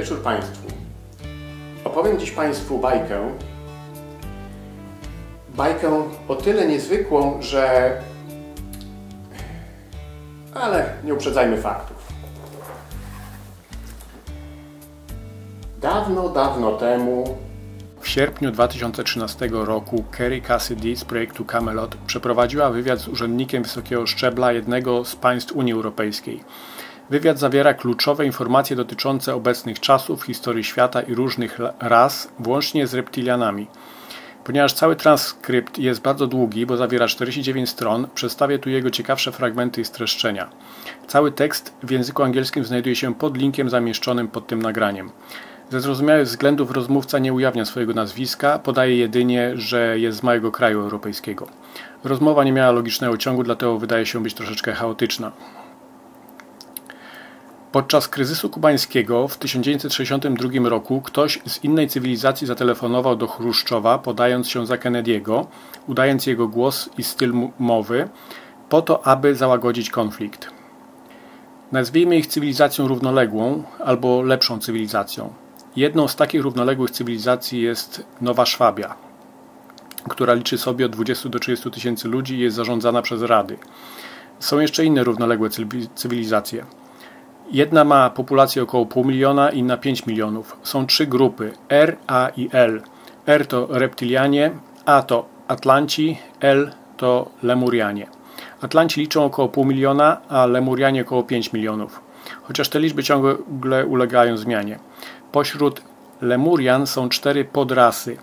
wieczór Państwu. Opowiem dziś Państwu bajkę. Bajkę o tyle niezwykłą, że... Ale nie uprzedzajmy faktów. Dawno, dawno temu, w sierpniu 2013 roku Kerry Cassidy z projektu Camelot przeprowadziła wywiad z urzędnikiem wysokiego szczebla jednego z państw Unii Europejskiej. Wywiad zawiera kluczowe informacje dotyczące obecnych czasów, historii świata i różnych ras, włącznie z reptilianami. Ponieważ cały transkrypt jest bardzo długi, bo zawiera 49 stron, przedstawię tu jego ciekawsze fragmenty i streszczenia. Cały tekst w języku angielskim znajduje się pod linkiem zamieszczonym pod tym nagraniem. Ze zrozumiałych względów rozmówca nie ujawnia swojego nazwiska, podaje jedynie, że jest z małego kraju europejskiego. Rozmowa nie miała logicznego ciągu, dlatego wydaje się być troszeczkę chaotyczna. Podczas kryzysu kubańskiego w 1962 roku ktoś z innej cywilizacji zatelefonował do Chruszczowa, podając się za Kennedy'ego, udając jego głos i styl mowy, po to, aby załagodzić konflikt. Nazwijmy ich cywilizacją równoległą albo lepszą cywilizacją. Jedną z takich równoległych cywilizacji jest Nowa Szwabia, która liczy sobie od 20 do 30 tysięcy ludzi i jest zarządzana przez rady. Są jeszcze inne równoległe cywilizacje. Jedna ma populację około pół miliona, inna 5 milionów. Są trzy grupy R, A i L. R to reptilianie, A to Atlanci, L to Lemurianie. Atlanci liczą około pół miliona, a Lemurianie około 5 milionów. Chociaż te liczby ciągle ulegają zmianie. Pośród Lemurian są cztery podrasy.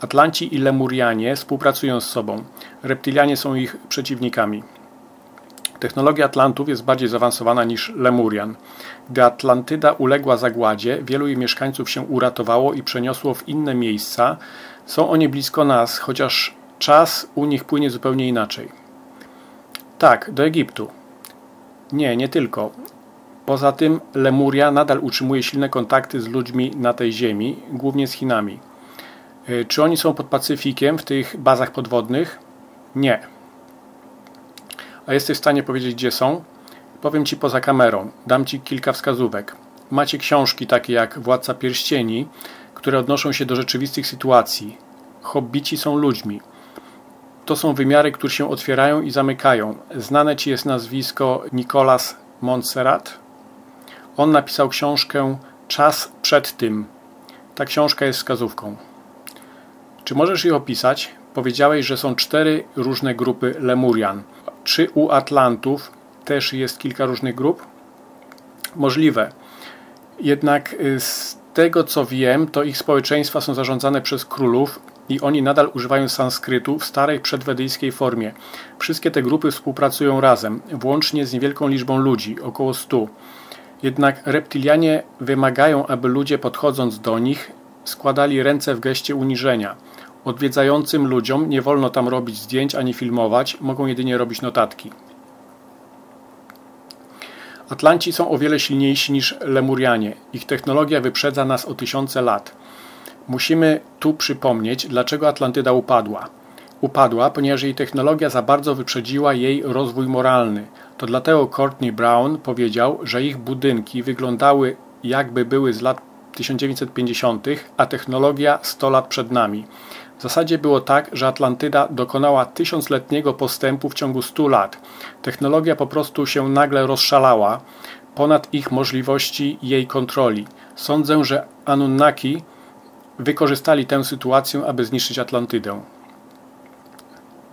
Atlanci i Lemurianie współpracują z sobą. Reptilianie są ich przeciwnikami. Technologia Atlantów jest bardziej zaawansowana niż Lemurian. Gdy Atlantyda uległa zagładzie, wielu jej mieszkańców się uratowało i przeniosło w inne miejsca. Są oni blisko nas, chociaż czas u nich płynie zupełnie inaczej. Tak, do Egiptu. Nie, nie tylko. Poza tym Lemuria nadal utrzymuje silne kontakty z ludźmi na tej ziemi, głównie z Chinami. Y, czy oni są pod Pacyfikiem w tych bazach podwodnych? Nie. A jesteś w stanie powiedzieć, gdzie są? Powiem Ci poza kamerą. Dam Ci kilka wskazówek. Macie książki takie jak Władca Pierścieni, które odnoszą się do rzeczywistych sytuacji. Hobbici są ludźmi. To są wymiary, które się otwierają i zamykają. Znane Ci jest nazwisko Nicolas Montserrat? On napisał książkę Czas przed tym. Ta książka jest wskazówką. Czy możesz je opisać? Powiedziałeś, że są cztery różne grupy Lemurian. Czy u Atlantów też jest kilka różnych grup? Możliwe. Jednak y, z tego co wiem, to ich społeczeństwa są zarządzane przez królów i oni nadal używają sanskrytu w starej przedwedyjskiej formie. Wszystkie te grupy współpracują razem, włącznie z niewielką liczbą ludzi, około 100. Jednak reptilianie wymagają, aby ludzie podchodząc do nich składali ręce w geście uniżenia. Odwiedzającym ludziom nie wolno tam robić zdjęć ani filmować, mogą jedynie robić notatki. Atlanci są o wiele silniejsi niż Lemurianie. Ich technologia wyprzedza nas o tysiące lat. Musimy tu przypomnieć, dlaczego Atlantyda upadła. Upadła, ponieważ jej technologia za bardzo wyprzedziła jej rozwój moralny. To dlatego Courtney Brown powiedział, że ich budynki wyglądały jakby były z lat 1950., a technologia 100 lat przed nami. W zasadzie było tak, że Atlantyda dokonała tysiącletniego postępu w ciągu 100 lat. Technologia po prostu się nagle rozszalała ponad ich możliwości jej kontroli. Sądzę, że Anunnaki wykorzystali tę sytuację, aby zniszczyć Atlantydę.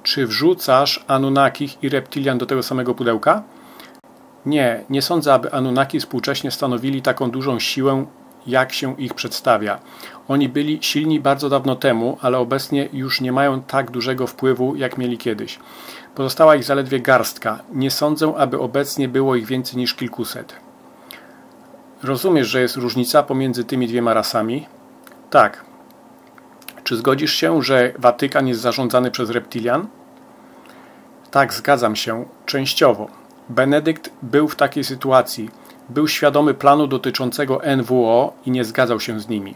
Czy wrzucasz Anunnakich i Reptilian do tego samego pudełka? Nie, nie sądzę, aby Anunnaki współcześnie stanowili taką dużą siłę, jak się ich przedstawia. Oni byli silni bardzo dawno temu, ale obecnie już nie mają tak dużego wpływu, jak mieli kiedyś. Pozostała ich zaledwie garstka. Nie sądzę, aby obecnie było ich więcej niż kilkuset. Rozumiesz, że jest różnica pomiędzy tymi dwiema rasami? Tak. Czy zgodzisz się, że Watykan jest zarządzany przez reptilian? Tak, zgadzam się, częściowo. Benedykt był w takiej sytuacji. Był świadomy planu dotyczącego NWO i nie zgadzał się z nimi.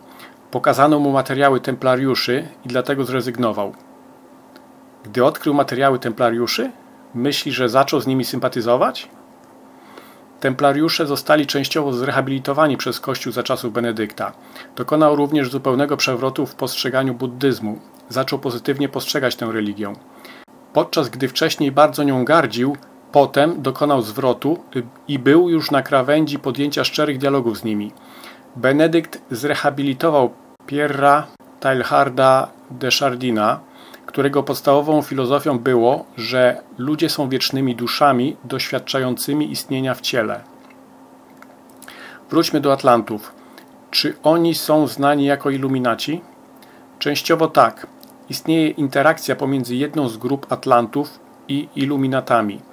Pokazano mu materiały templariuszy i dlatego zrezygnował. Gdy odkrył materiały templariuszy, myśli, że zaczął z nimi sympatyzować? Templariusze zostali częściowo zrehabilitowani przez Kościół za czasów Benedykta. Dokonał również zupełnego przewrotu w postrzeganiu buddyzmu. Zaczął pozytywnie postrzegać tę religię. Podczas gdy wcześniej bardzo nią gardził, potem dokonał zwrotu i był już na krawędzi podjęcia szczerych dialogów z nimi. Benedykt zrehabilitował Pierra Teilharda de Chardina, którego podstawową filozofią było, że ludzie są wiecznymi duszami doświadczającymi istnienia w ciele. Wróćmy do Atlantów. Czy oni są znani jako iluminaci? Częściowo tak. Istnieje interakcja pomiędzy jedną z grup Atlantów i iluminatami.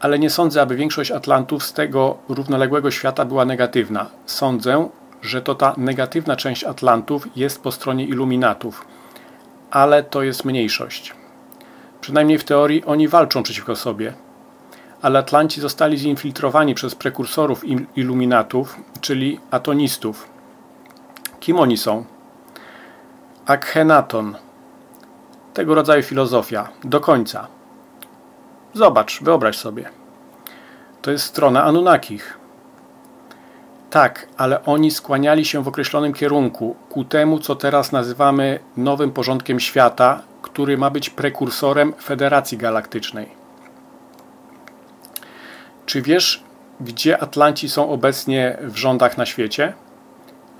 Ale nie sądzę, aby większość Atlantów z tego równoległego świata była negatywna. Sądzę, że to ta negatywna część Atlantów jest po stronie iluminatów ale to jest mniejszość. Przynajmniej w teorii oni walczą przeciwko sobie. Ale Atlanci zostali zinfiltrowani przez prekursorów iluminatów, czyli atonistów. Kim oni są? Akhenaton. Tego rodzaju filozofia. Do końca. Zobacz, wyobraź sobie. To jest strona Anunnakich. Tak, ale oni skłaniali się w określonym kierunku, ku temu, co teraz nazywamy nowym porządkiem świata, który ma być prekursorem Federacji Galaktycznej. Czy wiesz, gdzie Atlanci są obecnie w rządach na świecie?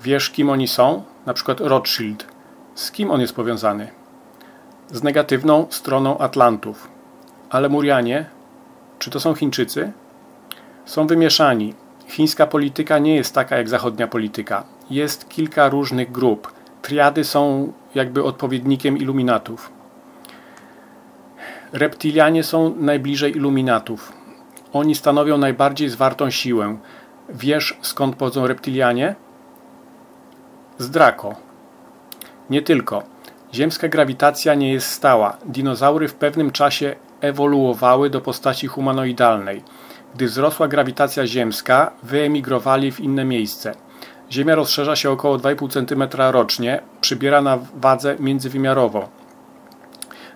Wiesz, kim oni są? Na przykład Rothschild. Z kim on jest powiązany? Z negatywną stroną Atlantów. Ale Murianie, czy to są Chińczycy? Są wymieszani Chińska polityka nie jest taka jak zachodnia polityka. Jest kilka różnych grup. Triady są jakby odpowiednikiem iluminatów. Reptilianie są najbliżej iluminatów. Oni stanowią najbardziej zwartą siłę. Wiesz skąd pochodzą reptilianie? Z Draco. Nie tylko. Ziemska grawitacja nie jest stała. Dinozaury w pewnym czasie ewoluowały do postaci humanoidalnej. Gdy wzrosła grawitacja ziemska, wyemigrowali w inne miejsce. Ziemia rozszerza się około 2,5 cm rocznie, przybiera na wadze międzywymiarowo.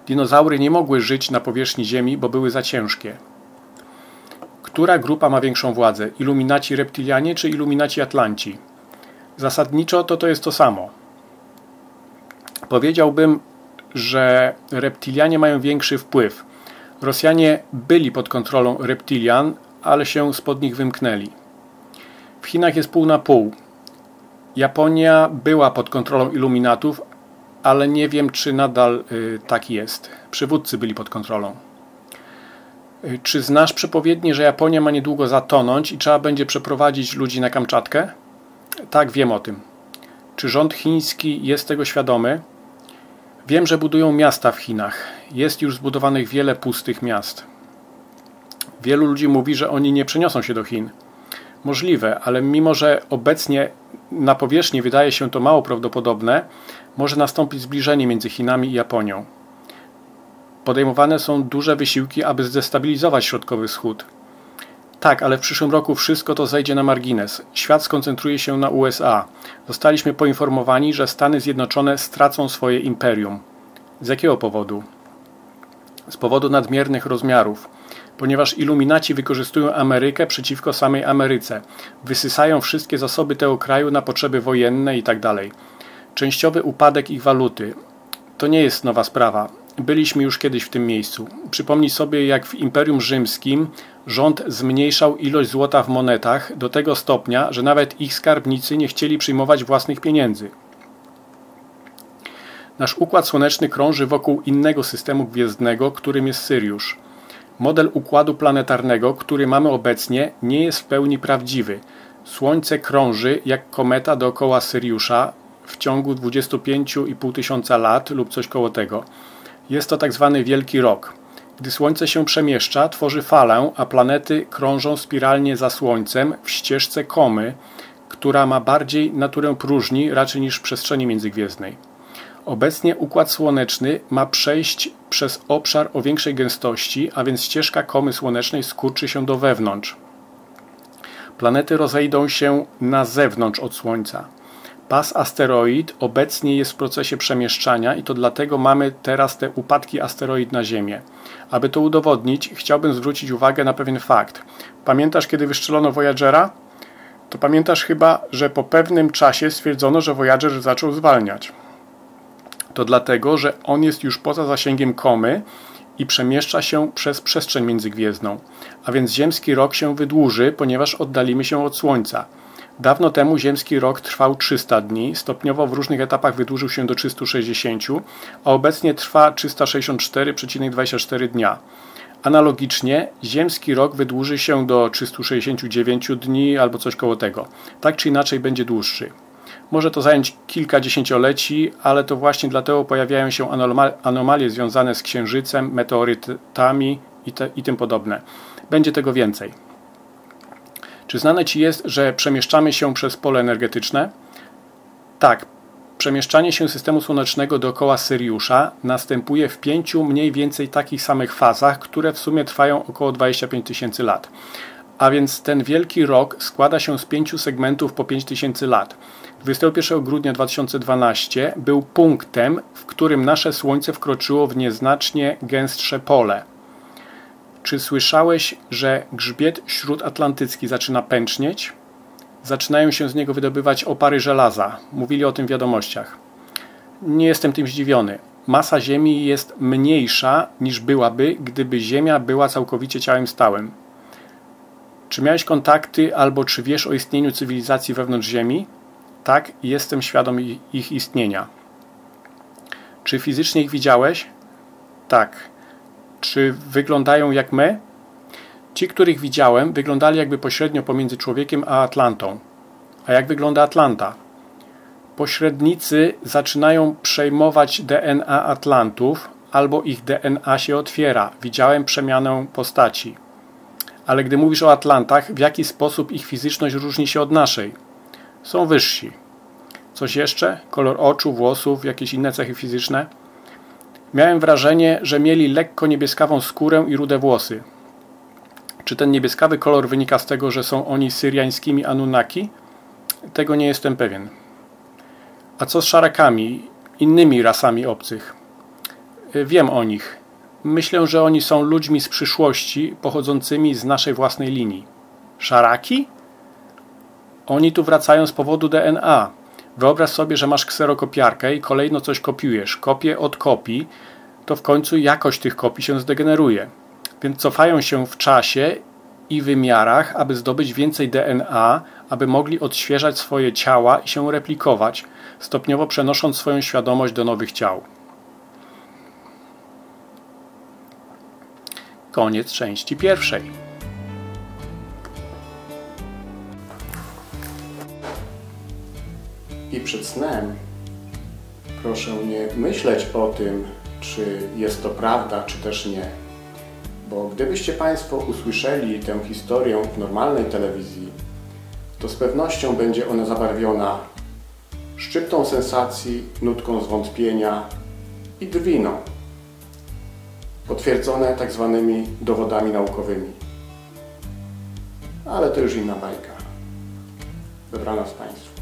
Dinozaury nie mogły żyć na powierzchni Ziemi, bo były za ciężkie. Która grupa ma większą władzę? Iluminaci reptilianie czy iluminaci atlanci? Zasadniczo to to jest to samo. Powiedziałbym, że reptilianie mają większy wpływ. Rosjanie byli pod kontrolą reptilian, ale się spod nich wymknęli. W Chinach jest pół na pół. Japonia była pod kontrolą iluminatów, ale nie wiem, czy nadal y, tak jest. Przywódcy byli pod kontrolą. Y, czy znasz przepowiednie, że Japonia ma niedługo zatonąć i trzeba będzie przeprowadzić ludzi na Kamczatkę? Tak, wiem o tym. Czy rząd chiński jest tego świadomy? Wiem, że budują miasta w Chinach. Jest już zbudowanych wiele pustych miast. Wielu ludzi mówi, że oni nie przeniosą się do Chin. Możliwe, ale mimo że obecnie na powierzchni wydaje się to mało prawdopodobne, może nastąpić zbliżenie między Chinami i Japonią. Podejmowane są duże wysiłki, aby zdestabilizować Środkowy Wschód. Tak, ale w przyszłym roku wszystko to zejdzie na margines. Świat skoncentruje się na USA. Zostaliśmy poinformowani, że Stany Zjednoczone stracą swoje imperium. Z jakiego powodu? Z powodu nadmiernych rozmiarów ponieważ iluminaci wykorzystują Amerykę przeciwko samej Ameryce, wysysają wszystkie zasoby tego kraju na potrzeby wojenne itd. Tak Częściowy upadek ich waluty. To nie jest nowa sprawa. Byliśmy już kiedyś w tym miejscu. Przypomnij sobie, jak w Imperium Rzymskim rząd zmniejszał ilość złota w monetach do tego stopnia, że nawet ich skarbnicy nie chcieli przyjmować własnych pieniędzy. Nasz układ słoneczny krąży wokół innego systemu gwiezdnego, którym jest Syriusz. Model układu planetarnego, który mamy obecnie, nie jest w pełni prawdziwy. Słońce krąży jak kometa dookoła Syriusza w ciągu 25,5 tysiąca lat lub coś koło tego. Jest to tak zwany wielki rok. Gdy Słońce się przemieszcza, tworzy falę, a planety krążą spiralnie za Słońcem w ścieżce komy, która ma bardziej naturę próżni raczej niż przestrzeni międzygwiezdnej. Obecnie Układ Słoneczny ma przejść przez obszar o większej gęstości, a więc ścieżka komy słonecznej skurczy się do wewnątrz. Planety rozejdą się na zewnątrz od Słońca. Pas asteroid obecnie jest w procesie przemieszczania i to dlatego mamy teraz te upadki asteroid na Ziemię. Aby to udowodnić, chciałbym zwrócić uwagę na pewien fakt. Pamiętasz, kiedy wyszczelono Voyagera? To pamiętasz chyba, że po pewnym czasie stwierdzono, że Voyager zaczął zwalniać. To dlatego, że on jest już poza zasięgiem komy i przemieszcza się przez przestrzeń międzygwiezdną, a więc ziemski rok się wydłuży, ponieważ oddalimy się od Słońca. Dawno temu ziemski rok trwał 300 dni, stopniowo w różnych etapach wydłużył się do 360, a obecnie trwa 364,24 dnia. Analogicznie ziemski rok wydłuży się do 369 dni albo coś koło tego. Tak czy inaczej będzie dłuższy. Może to zająć kilka dziesięcioleci, ale to właśnie dlatego pojawiają się anomalie związane z księżycem, meteorytami i, te, i tym podobne. Będzie tego więcej. Czy znane Ci jest, że przemieszczamy się przez pole energetyczne? Tak, przemieszczanie się systemu słonecznego dookoła Syriusza następuje w pięciu mniej więcej takich samych fazach, które w sumie trwają około 25 tysięcy lat. A więc ten wielki rok składa się z pięciu segmentów po 5000 lat. 21 grudnia 2012 był punktem, w którym nasze Słońce wkroczyło w nieznacznie gęstsze pole. Czy słyszałeś, że grzbiet śródatlantycki zaczyna pęcznieć? Zaczynają się z niego wydobywać opary żelaza. Mówili o tym w wiadomościach. Nie jestem tym zdziwiony. Masa Ziemi jest mniejsza niż byłaby, gdyby Ziemia była całkowicie ciałem stałym. Czy miałeś kontakty albo czy wiesz o istnieniu cywilizacji wewnątrz Ziemi? Tak, jestem świadom ich istnienia. Czy fizycznie ich widziałeś? Tak. Czy wyglądają jak my? Ci, których widziałem, wyglądali jakby pośrednio pomiędzy człowiekiem a Atlantą. A jak wygląda Atlanta? Pośrednicy zaczynają przejmować DNA Atlantów, albo ich DNA się otwiera. Widziałem przemianę postaci. Ale gdy mówisz o Atlantach, w jaki sposób ich fizyczność różni się od naszej? Są wyżsi. Coś jeszcze? Kolor oczu, włosów, jakieś inne cechy fizyczne? Miałem wrażenie, że mieli lekko niebieskawą skórę i rude włosy. Czy ten niebieskawy kolor wynika z tego, że są oni syriańskimi Anunnaki? Tego nie jestem pewien. A co z szarakami, innymi rasami obcych? Wiem o nich. Myślę, że oni są ludźmi z przyszłości, pochodzącymi z naszej własnej linii. Szaraki? Oni tu wracają z powodu DNA. Wyobraź sobie, że masz kserokopiarkę i kolejno coś kopiujesz, kopię od kopii, to w końcu jakość tych kopii się zdegeneruje. Więc cofają się w czasie i wymiarach, aby zdobyć więcej DNA, aby mogli odświeżać swoje ciała i się replikować, stopniowo przenosząc swoją świadomość do nowych ciał. Koniec części pierwszej. I przed snem proszę nie myśleć o tym, czy jest to prawda, czy też nie. Bo gdybyście Państwo usłyszeli tę historię w normalnej telewizji, to z pewnością będzie ona zabarwiona szczyptą sensacji, nutką zwątpienia i drwiną, potwierdzone tak zwanymi dowodami naukowymi. Ale to już inna bajka. Dobranoc Państwu.